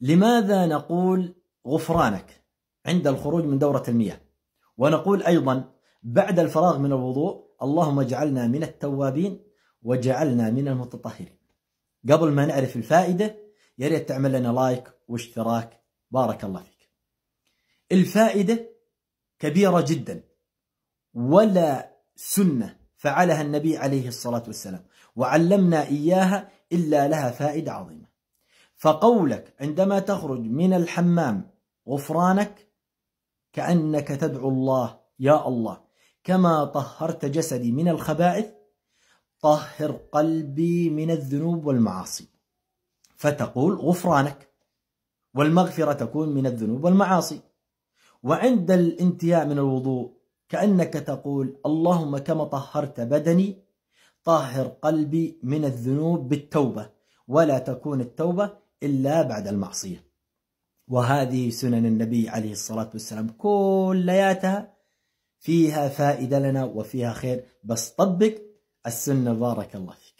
لماذا نقول غفرانك عند الخروج من دورة المياه؟ ونقول أيضا بعد الفراغ من الوضوء اللهم اجعلنا من التوابين وجعلنا من المتطهرين. قبل ما نعرف الفائدة يا ريت تعمل لنا لايك واشتراك. بارك الله فيك. الفائدة كبيرة جدا ولا سنة فعلها النبي عليه الصلاة والسلام. وعلمنا إياها إلا لها فائدة عظيمة. فقولك عندما تخرج من الحمام غفرانك كأنك تدعو الله يا الله كما طهرت جسدي من الخبائث طهر قلبي من الذنوب والمعاصي. فتقول غفرانك والمغفرة تكون من الذنوب والمعاصي. وعند الانتهاء من الوضوء كأنك تقول اللهم كما طهرت بدني طهر قلبي من الذنوب بالتوبة. ولا تكون التوبة إلا بعد المعصية. وهذه سنن النبي عليه الصلاة والسلام كلياتها فيها فائدة لنا وفيها خير. بس طبق السنة بارك الله فيك.